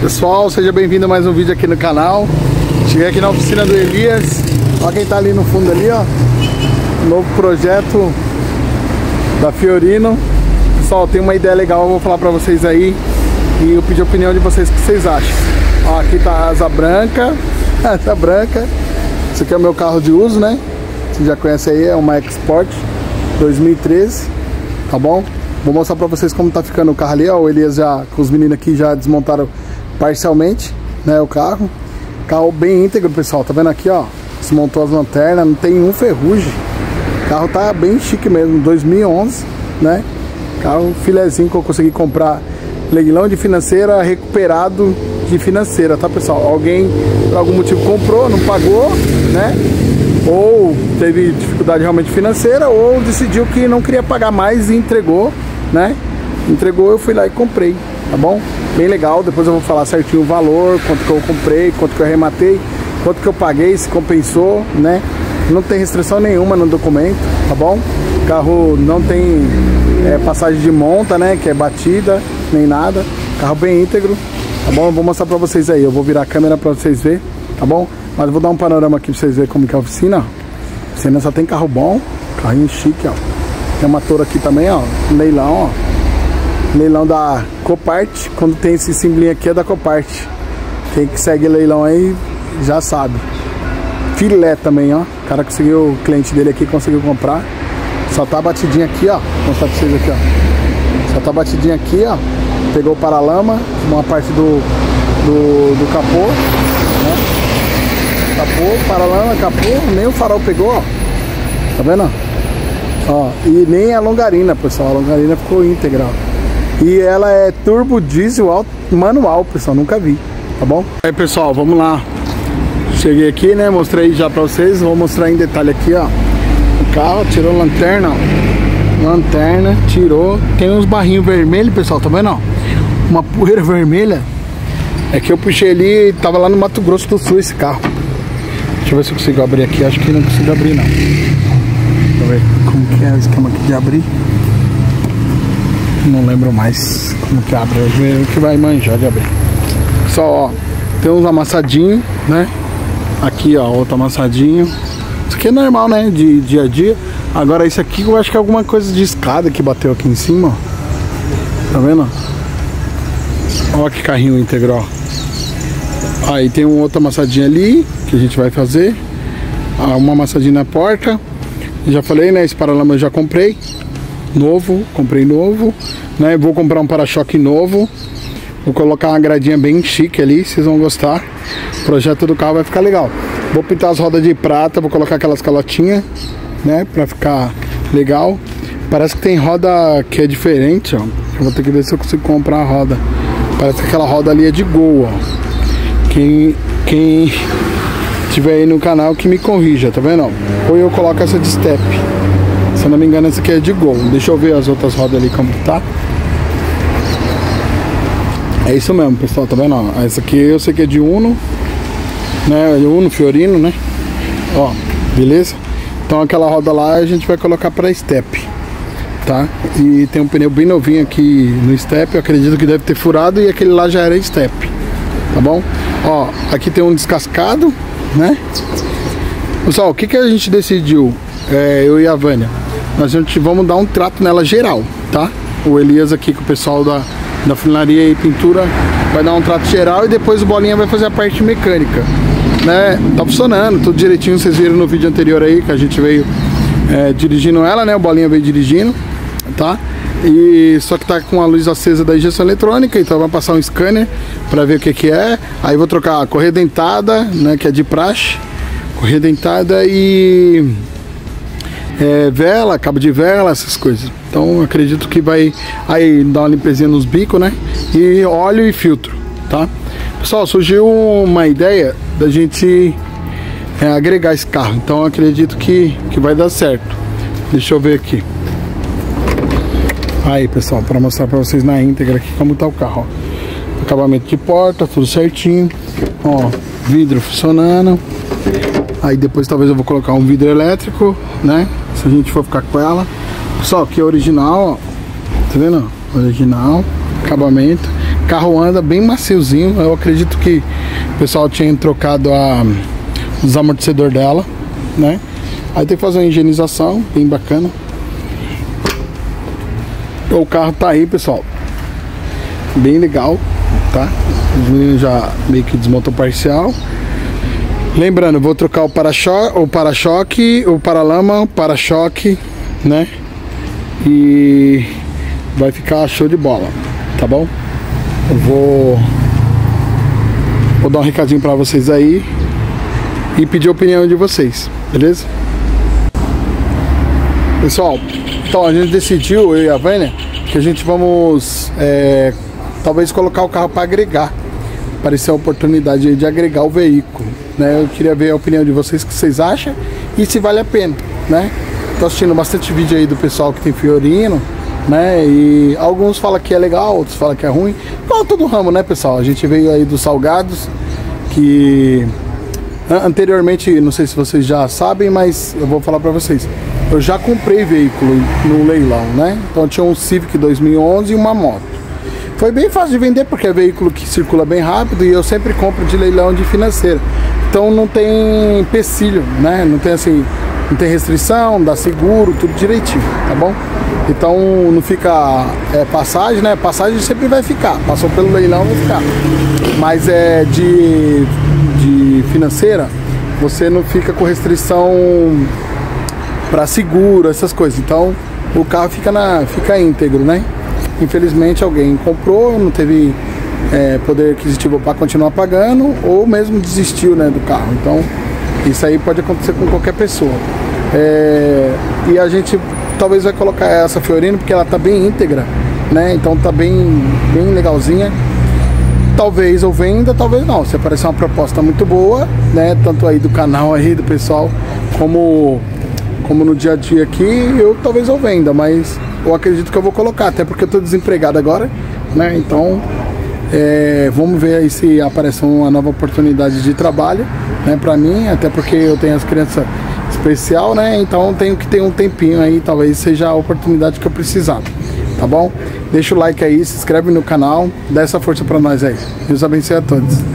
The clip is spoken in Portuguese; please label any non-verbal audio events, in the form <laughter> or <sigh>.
Pessoal, seja bem-vindo a mais um vídeo aqui no canal. Cheguei aqui na oficina do Elias. Olha quem tá ali no fundo ali, ó. Novo projeto da Fiorino. Pessoal, tem uma ideia legal, eu vou falar pra vocês aí. E eu pedi a opinião de vocês, o que vocês acham. Ó, aqui tá a asa branca. <laughs> Asa branca. Esse aqui é o meu carro de uso, né? Você já conhece aí, é uma Export 2013 Tá bom? Vou mostrar pra vocês como tá ficando o carro ali, ó O Elias já, com os meninos aqui já desmontaram parcialmente, né, o carro. Carro bem íntegro, pessoal. Tá vendo aqui, ó? Desmontou as lanternas, não tem um ferrugem. O carro tá bem chique mesmo, 2011, né? Carro filezinho que eu consegui comprar leilão de financeira recuperado de financeira, tá, pessoal? Alguém por algum motivo comprou, não pagou, né? Ou teve dificuldade realmente financeira, ou decidiu que não queria pagar mais e entregou, né? Entregou, eu fui lá e comprei, tá bom? bem legal. Depois eu vou falar certinho o valor, quanto que eu comprei, quanto que eu arrematei, quanto que eu paguei, se compensou, né? Não tem restrição nenhuma no documento, tá bom? O carro não tem é, passagem de monta, né? Que é batida, nem nada. Carro bem íntegro, tá bom? Eu vou mostrar pra vocês aí. Eu vou virar a câmera pra vocês verem, tá bom? Mas eu vou dar um panorama aqui pra vocês verem como que é a oficina. A oficina só tem carro bom, carrinho chique, ó. Tem uma torre aqui também, ó. Leilão, ó leilão da Copart. Quando tem esse simbolinho aqui é da Copart. Quem que segue leilão aí já sabe. Filé também, ó. O cara conseguiu, o cliente dele aqui conseguiu comprar. Só tá batidinha aqui, ó. Vou mostrar pra vocês aqui, ó. Só tá batidinha aqui, ó. Pegou o paralama, uma parte do, do, do capô, né? Capô, paralama, capô, nem o farol pegou, ó. Tá vendo? Ó, e nem a longarina, pessoal. A longarina ficou íntegra, ó. E ela é turbo diesel manual, pessoal, nunca vi, tá bom? Aí, pessoal, vamos lá. Cheguei aqui, né? Mostrei já pra vocês. Vou mostrar em detalhe aqui, ó. O carro tirou lanterna, ó. Lanterna, tirou. Tem uns barrinhos vermelhos, pessoal, tá vendo, ó? Uma poeira vermelha. É que eu puxei ali, tava lá no Mato Grosso do Sul esse carro. Deixa eu ver se eu consigo abrir aqui. Acho que não consigo abrir, não. Eu ver como que é o esquema aqui de abrir não lembro mais como que abre, o que vai manjar de abrir. Só, ó, tem uns amassadinhos, né? Aqui, ó, outro amassadinho. Isso aqui é normal, né? De dia a dia. Agora, isso aqui eu acho que é alguma coisa de escada que bateu aqui em cima, ó. Tá vendo? Ó que carrinho integral. Aí tem um outro amassadinho ali, que a gente vai fazer. Ah, uma amassadinha na porta. Já falei, né? Esse paralama eu já comprei novo, comprei novo, né? Vou comprar um para-choque novo. Vou colocar uma gradinha bem chique ali, vocês vão gostar. O projeto do carro vai ficar legal. Vou pintar as rodas de prata, vou colocar aquelas calotinhas, né, para ficar legal. Parece que tem roda que é diferente, ó. Eu vou ter que ver se eu consigo comprar a roda. Parece que aquela roda ali é de Gol, ó. Quem quem tiver aí no canal que me corrija, tá vendo? Ou eu coloco essa de step. Se eu não me engano, essa aqui é de Gol. Deixa eu ver as outras rodas ali como tá. É isso mesmo, pessoal, tá vendo? Essa aqui eu sei que é de Uno, né? Uno Fiorino, né? Ó, beleza? Então aquela roda lá a gente vai colocar para step, tá? E tem um pneu bem novinho aqui no step, eu acredito que deve ter furado e aquele lá já era step, tá bom? Ó, aqui tem um descascado, né? Pessoal, o que que a gente decidiu, é, eu e a Vânia? nós gente vamos dar um trato nela geral, tá? O Elias aqui com o pessoal da, da funilaria e pintura vai dar um trato geral e depois o Bolinha vai fazer a parte mecânica, né? Tá funcionando, tudo direitinho, vocês viram no vídeo anterior aí que a gente veio é, dirigindo ela, né? O Bolinha veio dirigindo, tá? E só que tá com a luz acesa da injeção eletrônica, então vai passar um scanner para ver o que que é. Aí vou trocar a correia dentada, né, que é de praxe, correia dentada e é, vela, cabo de vela, essas coisas. Então acredito que vai aí dar uma limpezinha nos bicos, né? E óleo e filtro, tá? Pessoal, surgiu uma ideia da gente é, agregar esse carro. Então acredito que, que vai dar certo. Deixa eu ver aqui. Aí pessoal, para mostrar para vocês na íntegra aqui como tá o carro. Ó. Acabamento de porta, tudo certinho. Ó, vidro funcionando. Aí depois talvez eu vou colocar um vidro elétrico, né? Se a gente for ficar com ela. Só que é original, ó. Tá vendo? Original, acabamento. Carro anda bem maciozinho. Eu acredito que o pessoal tinha trocado a, os amortecedores dela, né? Aí tem que fazer uma higienização, bem bacana. O carro tá aí, pessoal. Bem legal, tá? Os meninos já meio que desmontou parcial. Lembrando, vou trocar o para-choque, o para-choque, o paralama, o para-choque, né? E vai ficar show de bola, tá bom? Eu vou vou dar um recadinho para vocês aí e pedir a opinião de vocês, beleza? Pessoal, então a gente decidiu, eu e a Vânia, que a gente vamos é, talvez colocar o carro para agregar. Parecer a oportunidade de agregar o veículo. Né? Eu queria ver a opinião de vocês, o que vocês acham e se vale a pena. Né? Tô assistindo bastante vídeo aí do pessoal que tem Fiorino, né? E alguns falam que é legal, outros falam que é ruim. Igual todo ramo, né, pessoal? A gente veio aí dos salgados, que anteriormente, não sei se vocês já sabem, mas eu vou falar para vocês. Eu já comprei veículo no leilão, né? Então tinha um Civic 2011 e uma moto. Foi bem fácil de vender porque é veículo que circula bem rápido e eu sempre compro de leilão de financeira. Então não tem empecilho, né? Não tem assim, não tem restrição, dá seguro, tudo direitinho, tá bom? Então não fica é, passagem, né? Passagem sempre vai ficar. Passou pelo leilão, vai ficar. Mas é de, de financeira, você não fica com restrição para seguro, essas coisas. Então o carro fica, na, fica íntegro, né? Infelizmente alguém comprou, não teve é, poder aquisitivo para continuar pagando ou mesmo desistiu né, do carro. Então isso aí pode acontecer com qualquer pessoa. É, e a gente talvez vai colocar essa Fiorino porque ela tá bem íntegra, né? Então tá bem, bem legalzinha. Talvez eu venda, talvez não. Se aparecer uma proposta muito boa, né? Tanto aí do canal aí, do pessoal, como como no dia a dia aqui, eu talvez eu venda, mas eu acredito que eu vou colocar, até porque eu tô desempregado agora, né? Então, é, vamos ver aí se aparece uma nova oportunidade de trabalho, né, para mim, até porque eu tenho as crianças especial, né? Então tenho que ter um tempinho aí, talvez seja a oportunidade que eu precisar, tá bom? Deixa o like aí, se inscreve no canal, dá essa força para nós aí. Deus abençoe a todos.